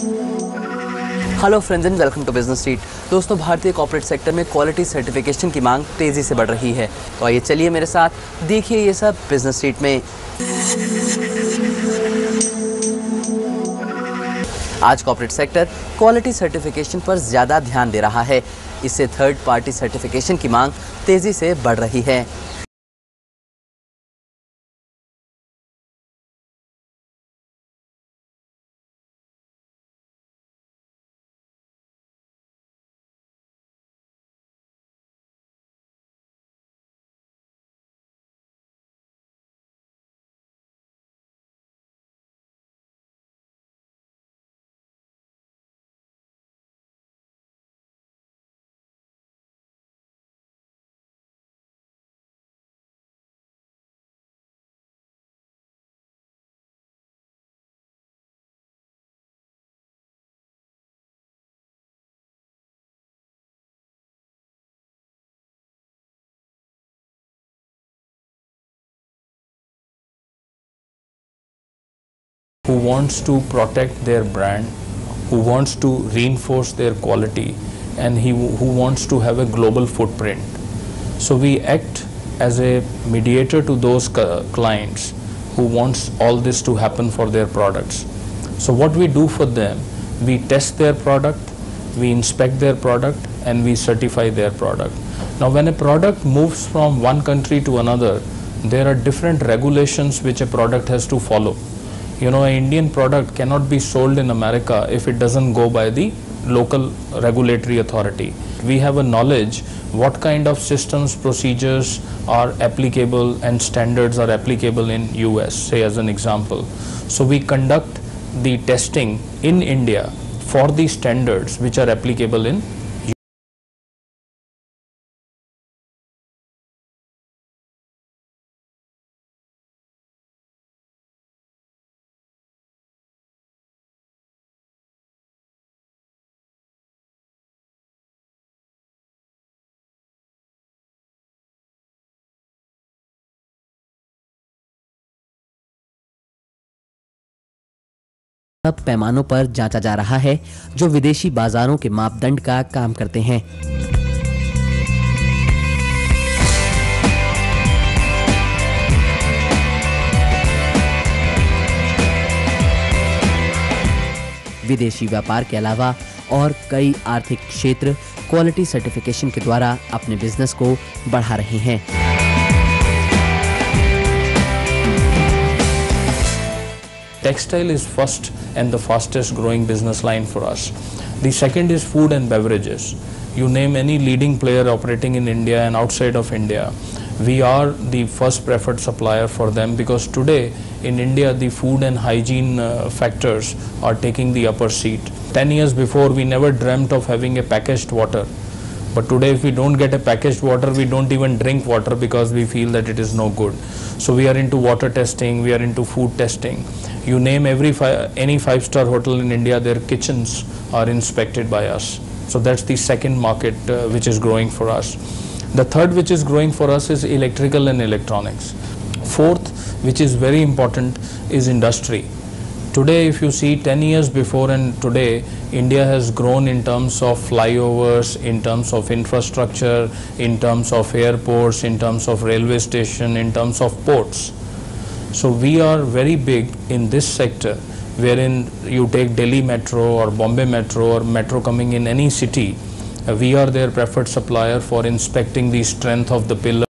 Hello friends and welcome to Business Street दोस्तों, भारतीय corporate sector में क्वालिटी सर्टिफिकेशन की मांग तेज़ी से बढ़ रही है। तो आइए चलिए मेरे साथ, देखिए ये सब बिज़नेस स्ट्रीट में। आज कॉर्पोरेट सेक्टर क्वालिटी सर्टिफिकेशन पर ज़्यादा ध्यान दे रहा है। इससे थर्ड पार्टी सर्टिफिकेशन की मांग तेज़ी से बढ़ रही है। Who wants to protect their brand, who wants to reinforce their quality, and he, who wants to have a global footprint. So we act as a mediator to those clients who wants all this to happen for their products. So what we do for them, we test their product, we inspect their product, and we certify their product. Now when a product moves from one country to another, there are different regulations which a product has to follow you know, an Indian product cannot be sold in America if it doesn't go by the local regulatory authority. We have a knowledge what kind of systems, procedures are applicable and standards are applicable in US, say as an example. So we conduct the testing in India for the standards which are applicable in सब पैमानों पर जांचा जा रहा है, जो विदेशी बाजारों के मापदंड का काम करते हैं। विदेशी व्यापार के अलावा और कई आर्थिक क्षेत्र क्वालिटी सर्टिफिकेशन के द्वारा अपने बिज़नेस को बढ़ा रहे हैं। Textile is first and the fastest growing business line for us. The second is food and beverages. You name any leading player operating in India and outside of India. We are the first preferred supplier for them because today in India the food and hygiene uh, factors are taking the upper seat. 10 years before we never dreamt of having a packaged water. But today if we don't get a packaged water, we don't even drink water because we feel that it is no good. So we are into water testing, we are into food testing. You name every fi any five-star hotel in India, their kitchens are inspected by us. So that's the second market uh, which is growing for us. The third which is growing for us is electrical and electronics. Fourth, which is very important, is industry. Today, if you see 10 years before and today, India has grown in terms of flyovers, in terms of infrastructure, in terms of airports, in terms of railway station, in terms of ports. So we are very big in this sector wherein you take Delhi Metro or Bombay Metro or Metro coming in any city, uh, we are their preferred supplier for inspecting the strength of the pillar.